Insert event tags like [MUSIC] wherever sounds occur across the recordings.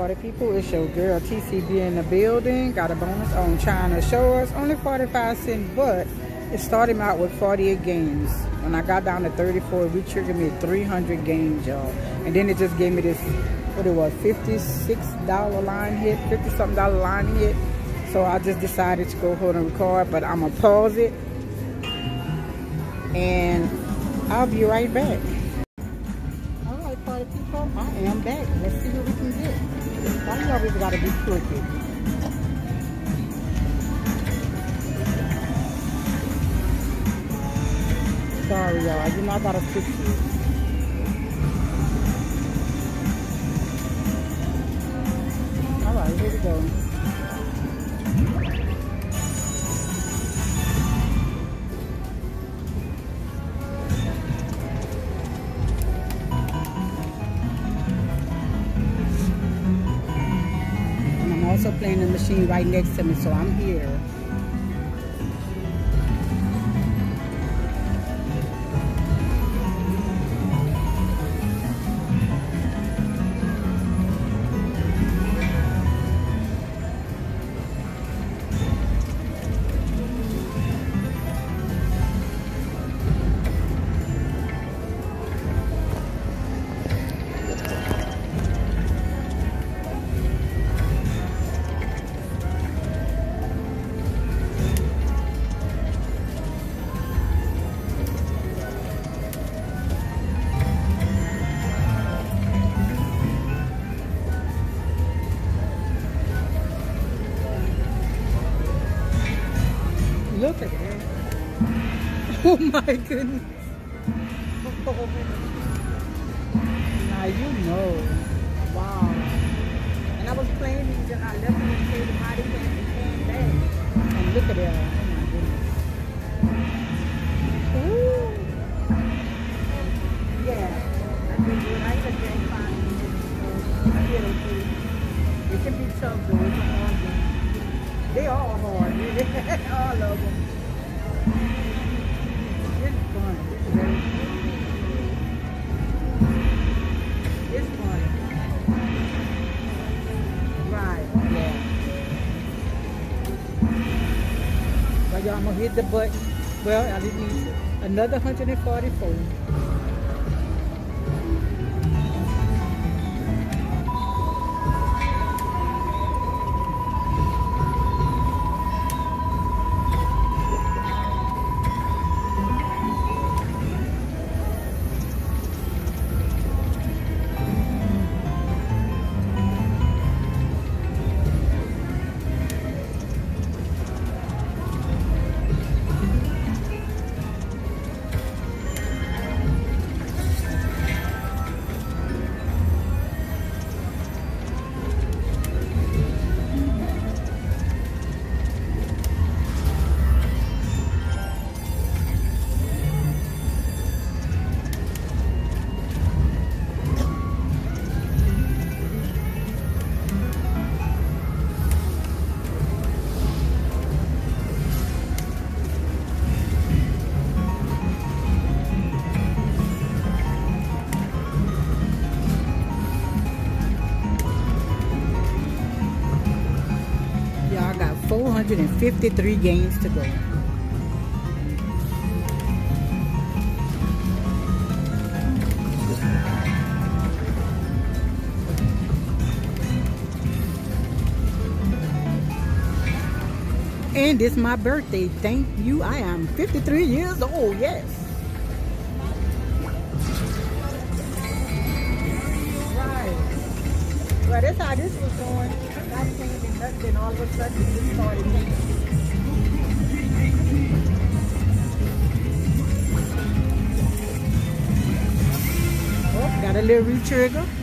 party people? It's your girl TCB in the building. Got a bonus on China Shores. Only 45 cents, but it started out with 48 games. When I got down to 34, we triggered me 300 games, y'all. And then it just gave me this, what it was, $56 line hit, 50 something dollar line hit. So I just decided to go ahead and record, but I'm gonna pause it. And I'll be right back. Gotta be crooked? Sorry, y'all. You know I gotta fix it. All right, here we go. Right next to me, so I'm here. [LAUGHS] my goodness. Hit the button. Well, I didn't need another 144. 453 games to go. And it's my birthday. Thank you. I am 53 years old. Yes. Richard.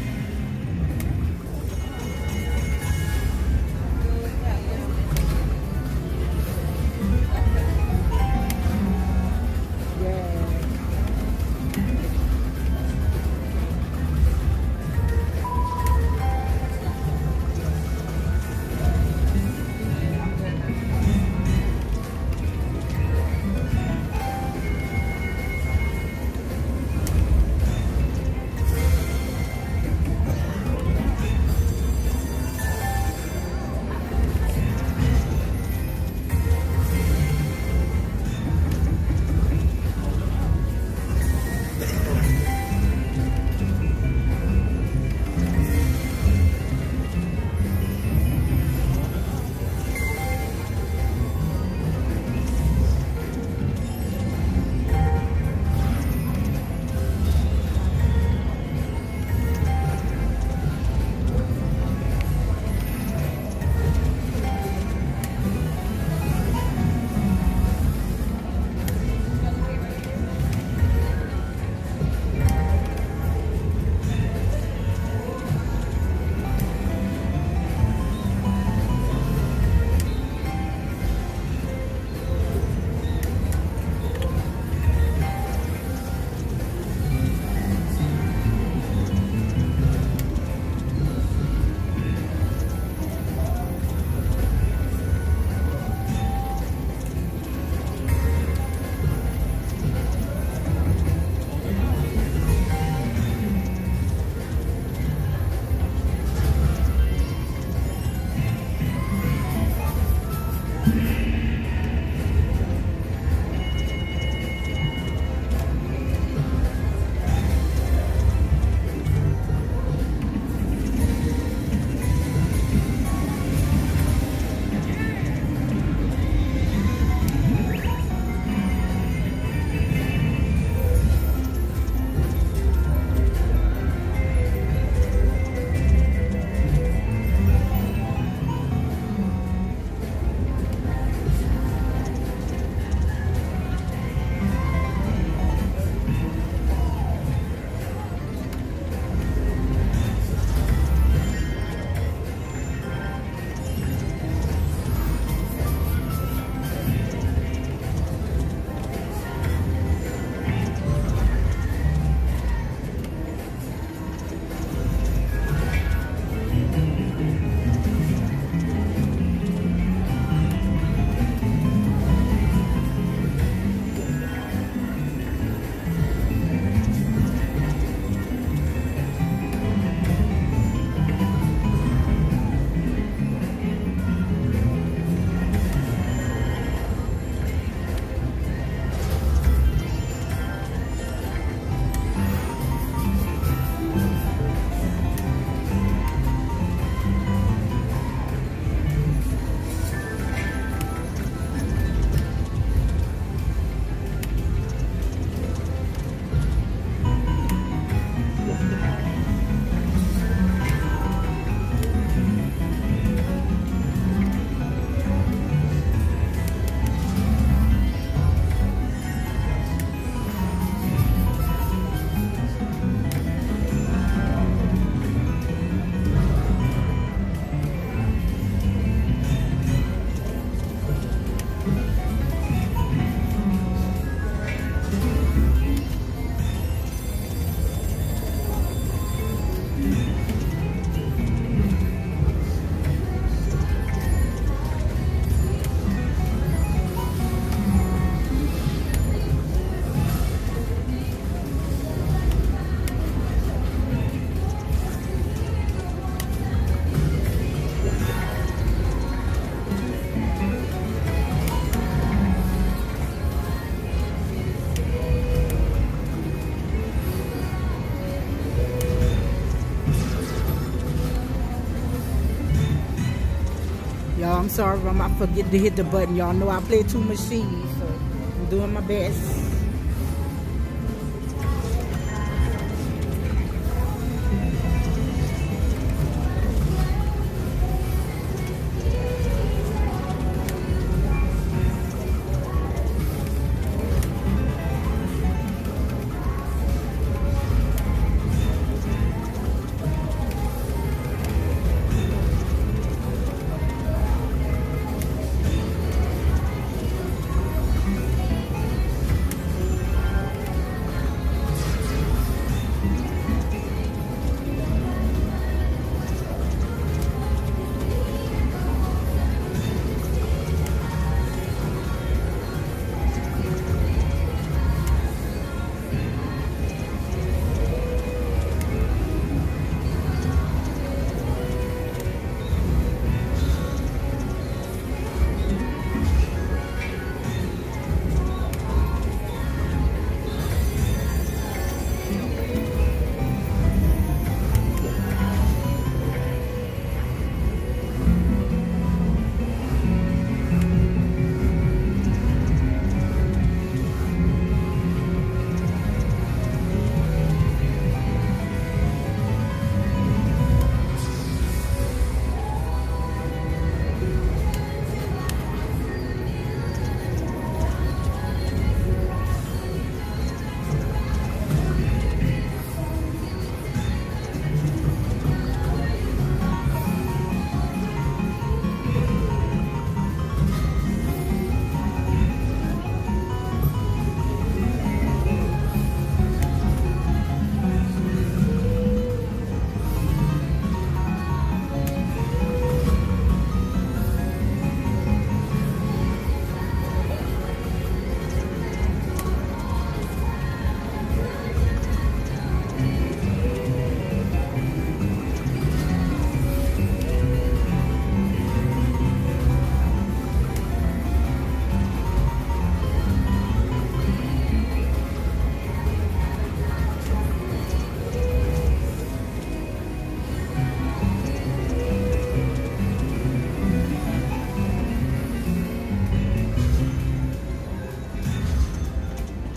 I'm sorry if I forget to hit the button. Y'all know I play two machines, so I'm doing my best.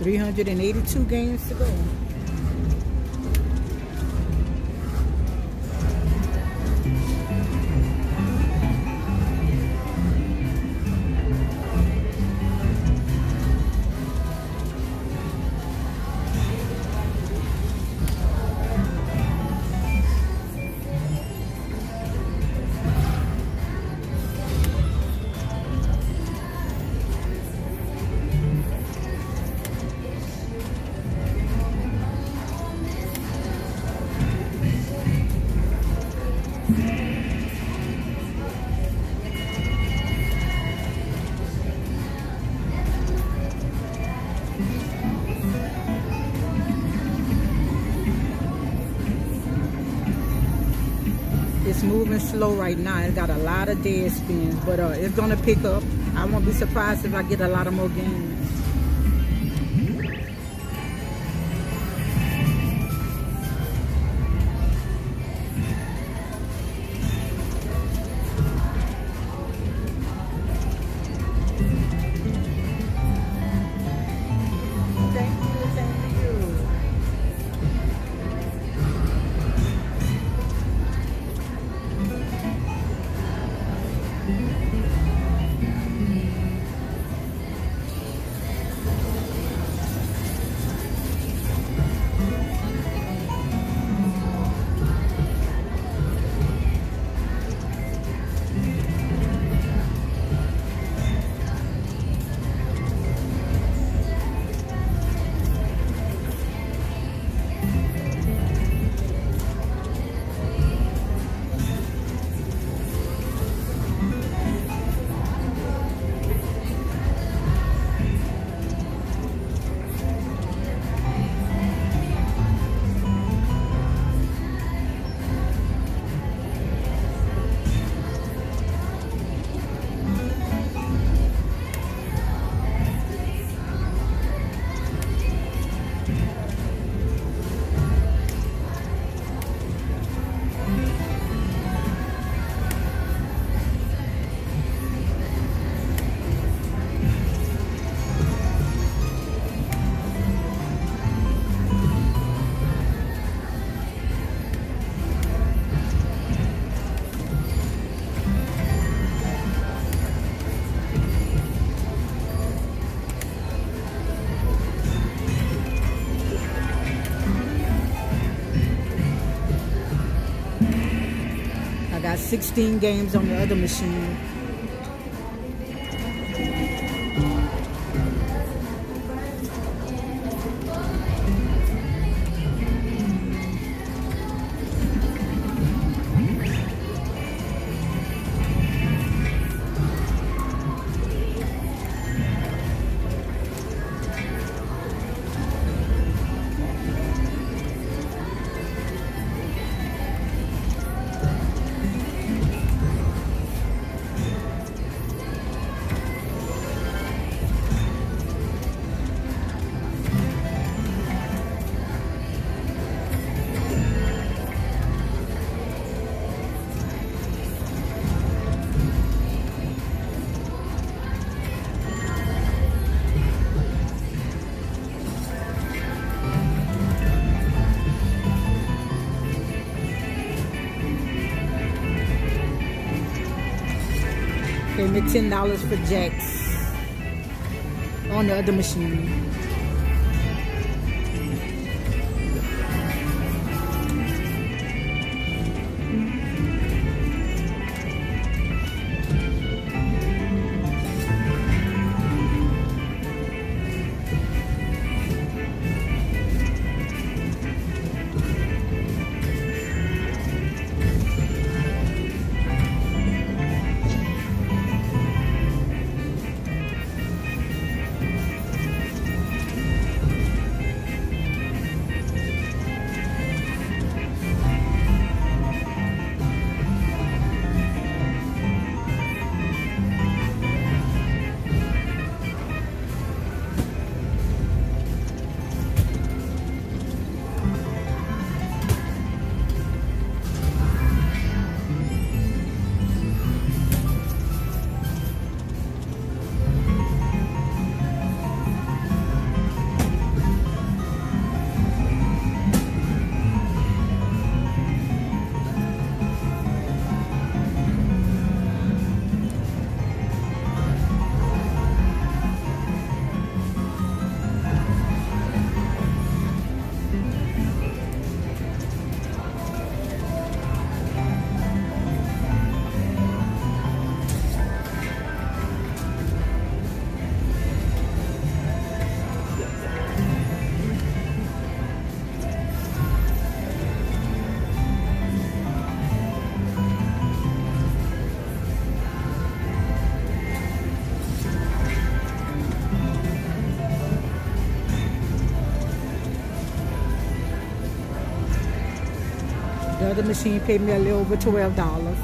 382 games to go. Slow right now. It got a lot of dead spins, but uh, it's gonna pick up. I won't be surprised if I get a lot of more games. 16 games on the other machine. $10 for jacks on the other machine. Machine paid me a little over $12.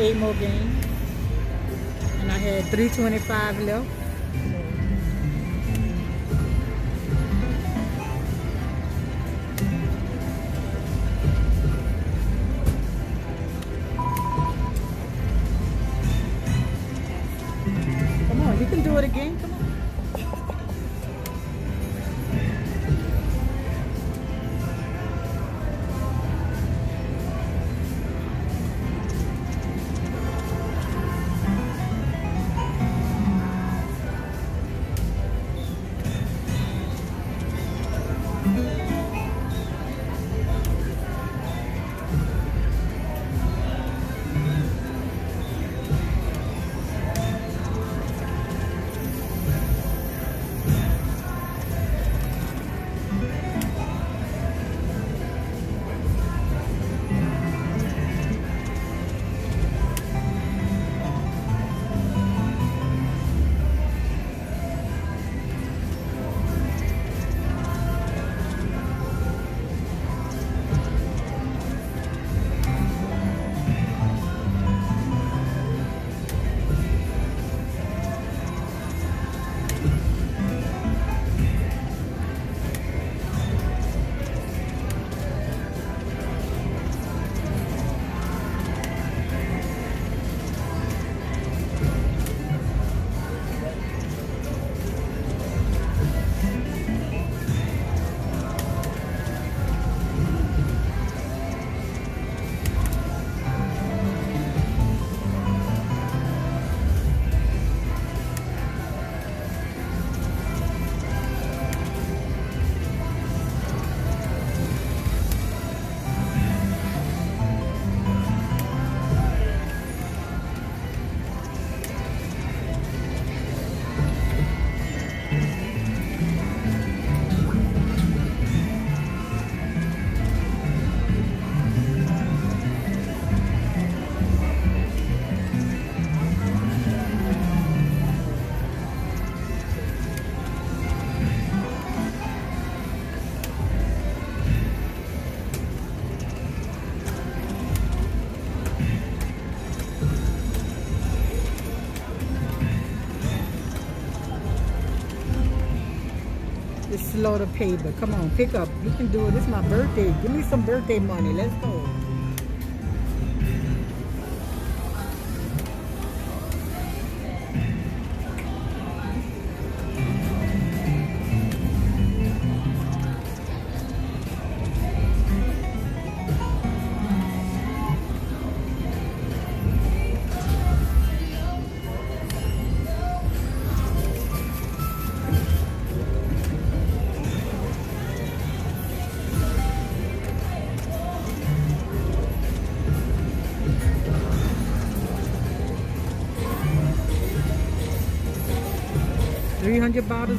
eight more games. And I had 325 left. To pay, but come on, pick up. You can do it. It's my birthday. Give me some birthday money. Let's go.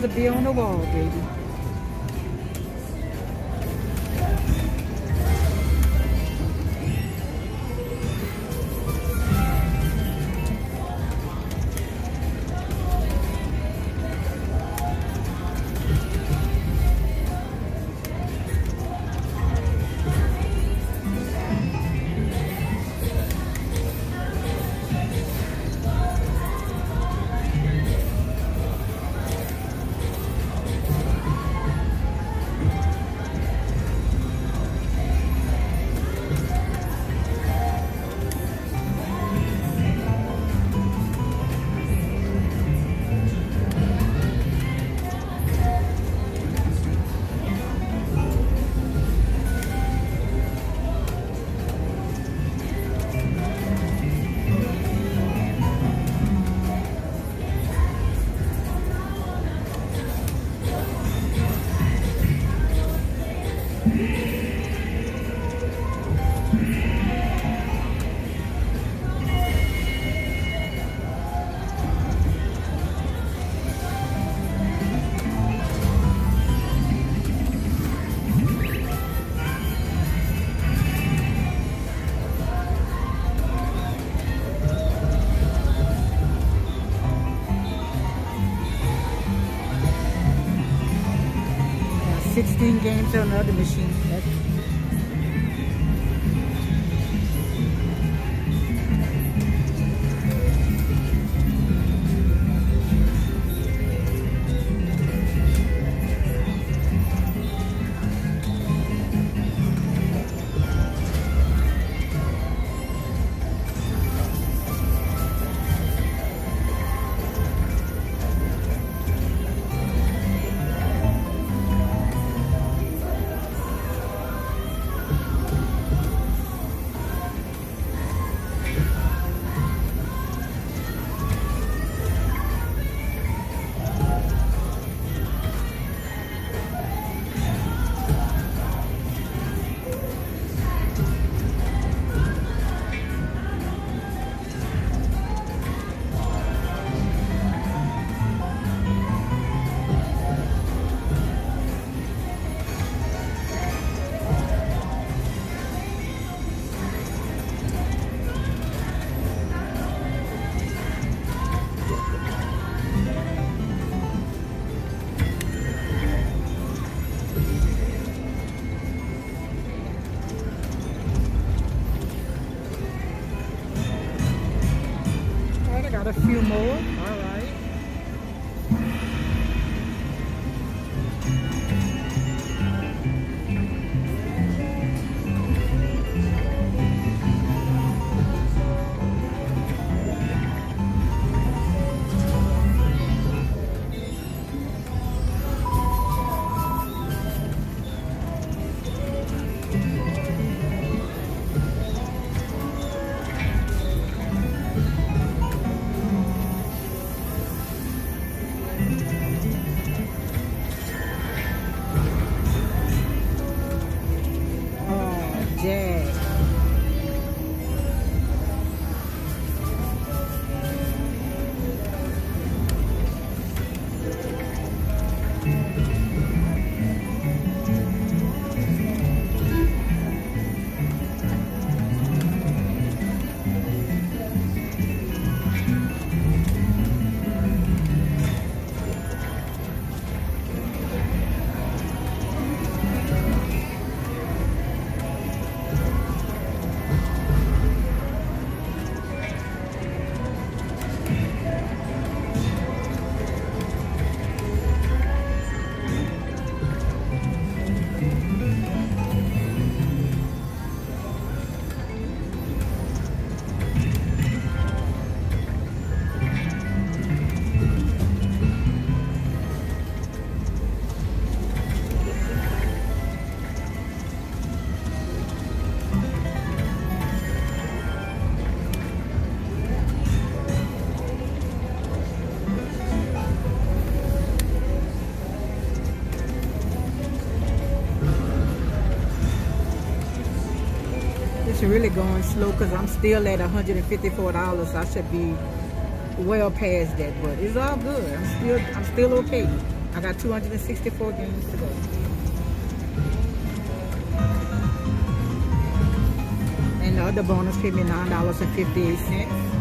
Of beer on the wall. 16 games on the other machine. It's really going slow because I'm still at $154. I should be well past that, but it's all good. I'm still I'm still okay. I got 264 games to go. And the other bonus paid me $9.58.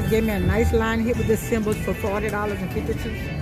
just gave me a nice line hit with the symbols for $40.52.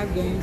pagam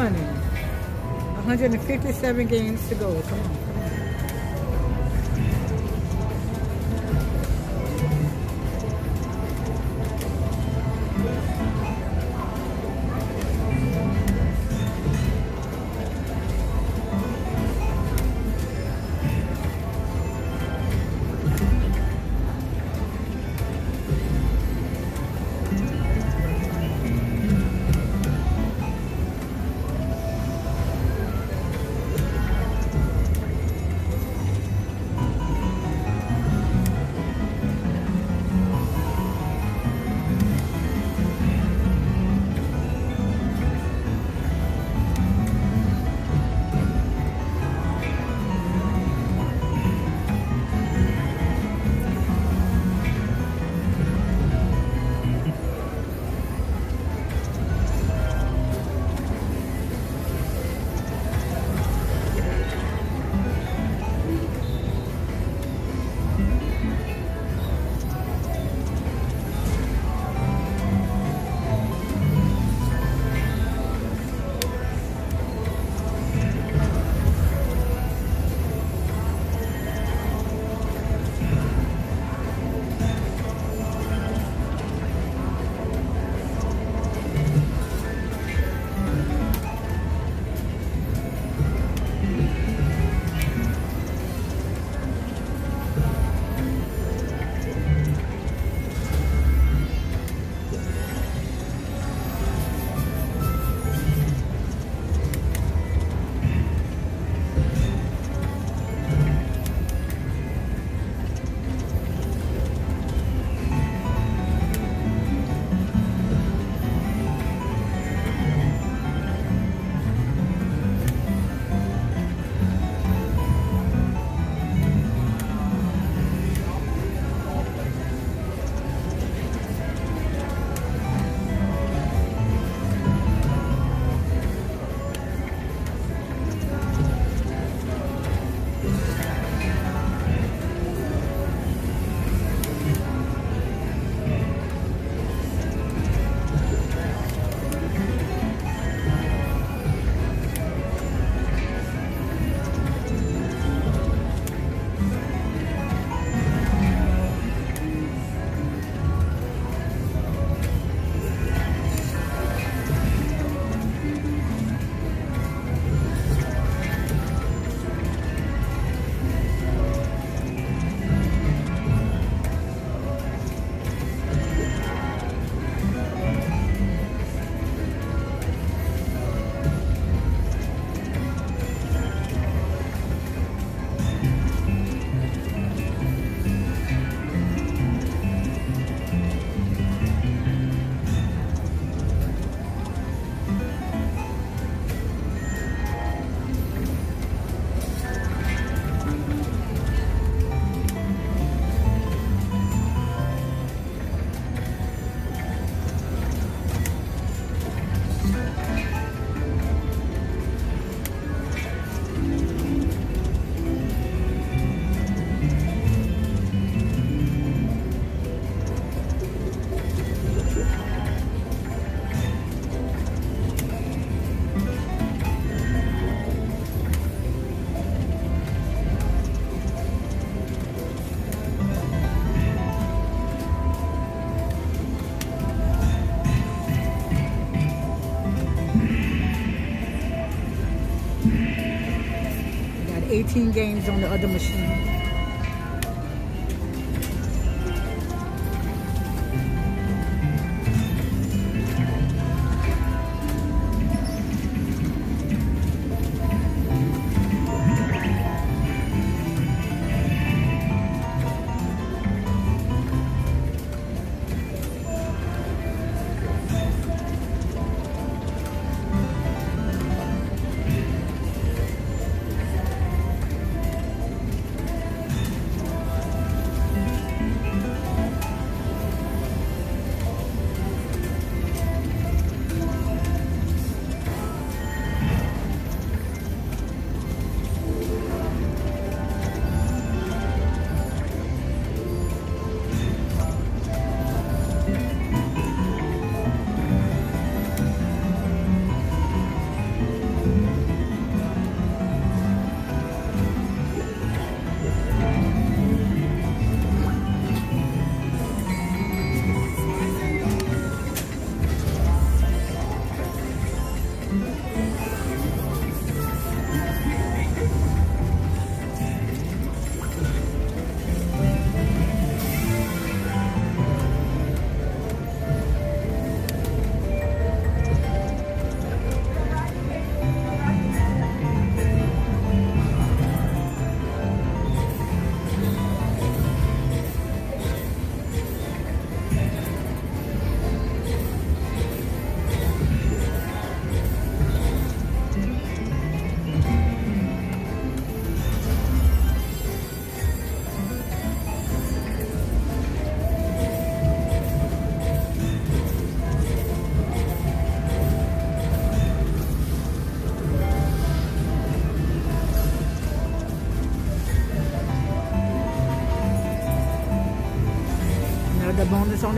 money. 157 games to go. 18 games on the other machine.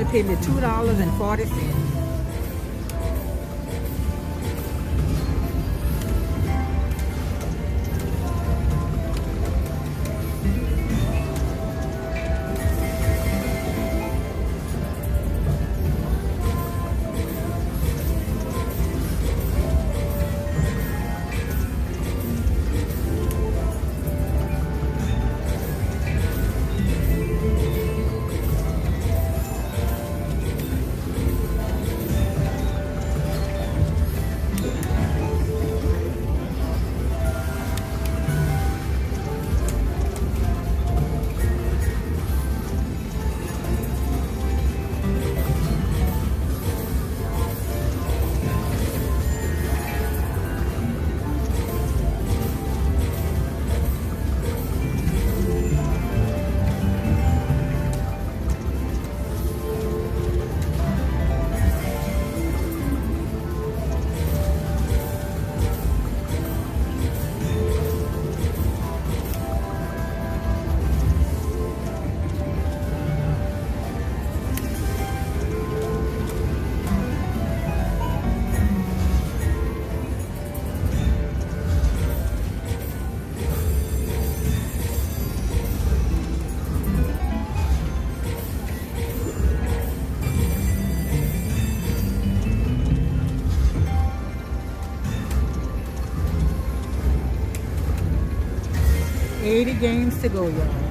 Only paid me $2.40. games to go, y'all.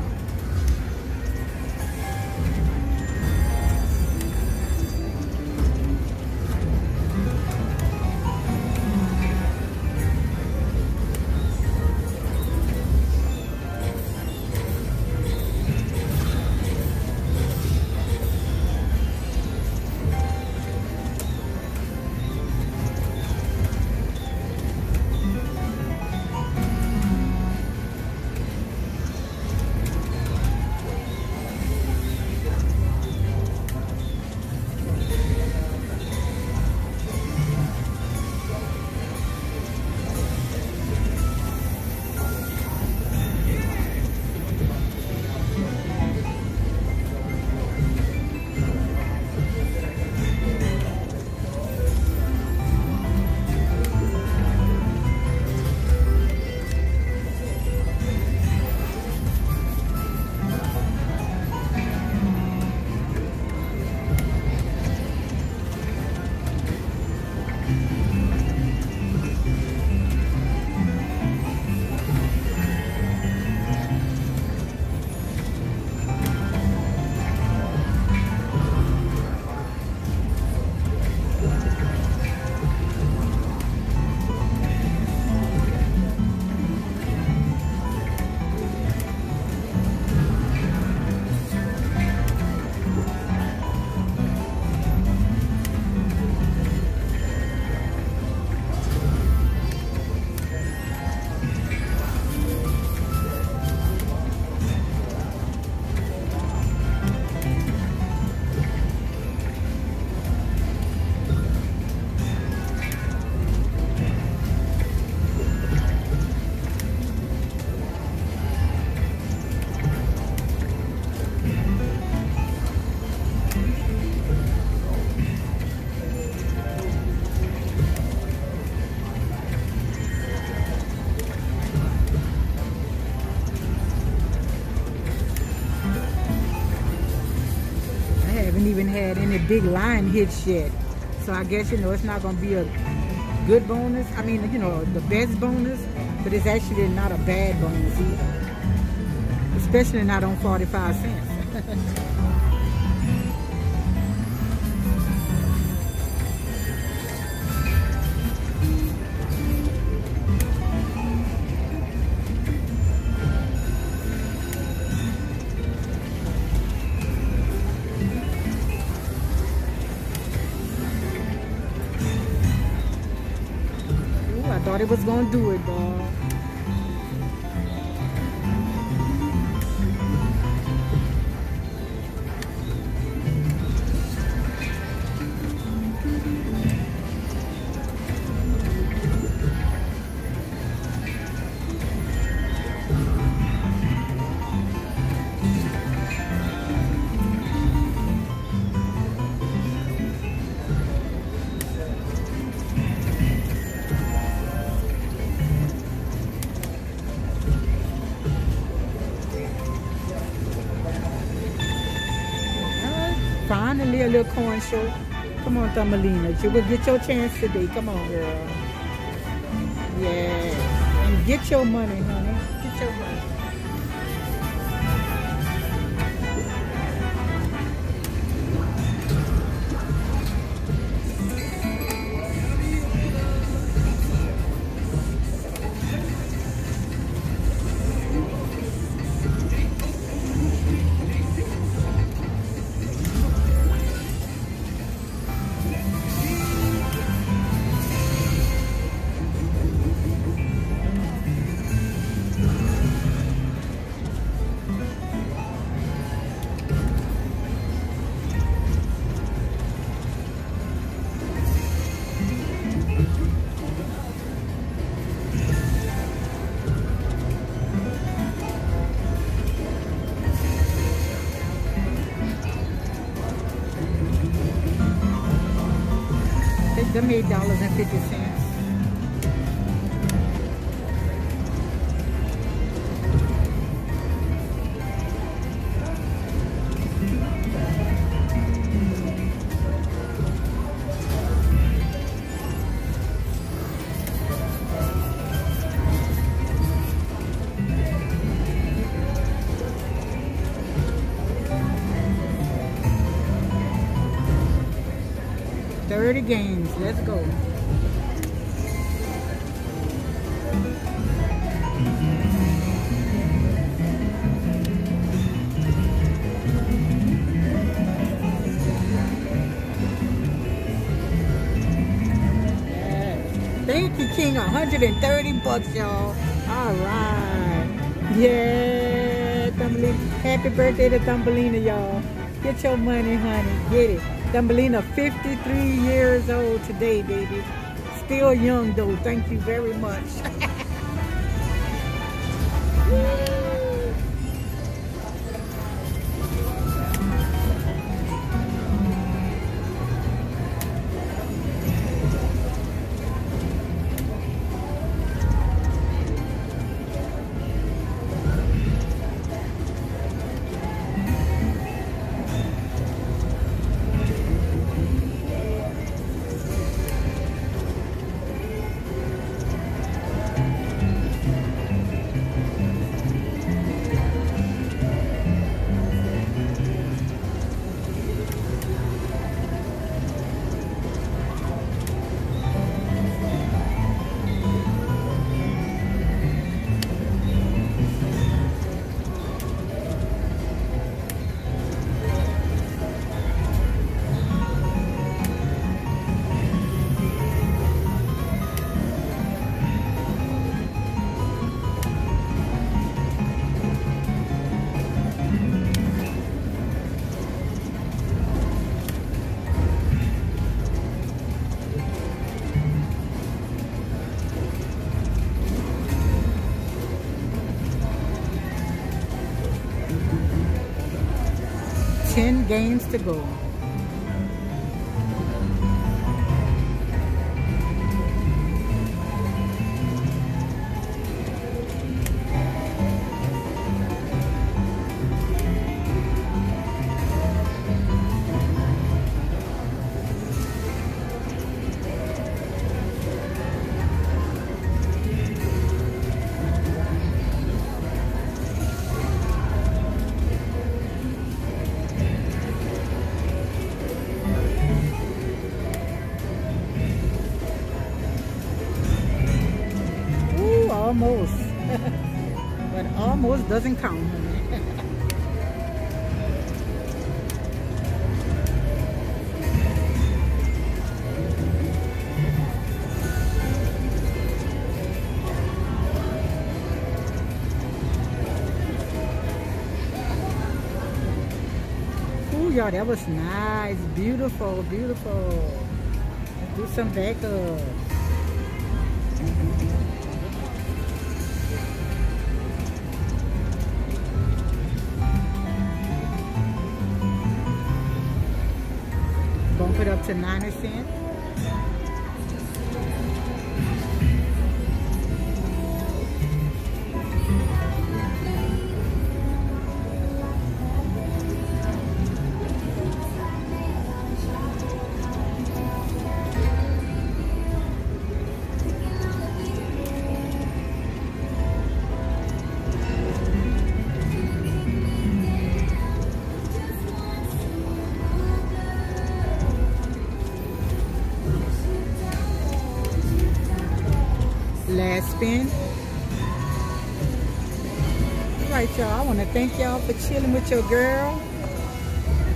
Big line hits yet. So I guess, you know, it's not going to be a good bonus. I mean, you know, the best bonus, but it's actually not a bad bonus either. Especially not on 45 cents. [LAUGHS] thought it was to do it, dog. Come on, Thumbelina. You will get your chance today. Come on, girl. Yeah. And get your money, honey. Them eight dollars and fifty 130 bucks, y'all. All right. Yeah, Thumbelina. Happy birthday to Thumbelina, y'all. Get your money, honey. Get it. Thumbelina, 53 years old today, baby. Still young, though. Thank you very much. [LAUGHS] games to go. Doesn't count. Y'all, that was nice. Beautiful, beautiful. Do some backup. Up to 90 cents. Your girl.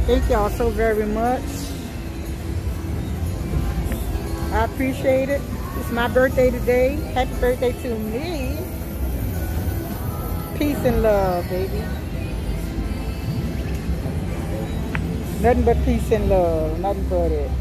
Thank y'all so very much. I appreciate it. It's my birthday today. Happy birthday to me. Peace and love, baby. Nothing but peace and love. Nothing but it.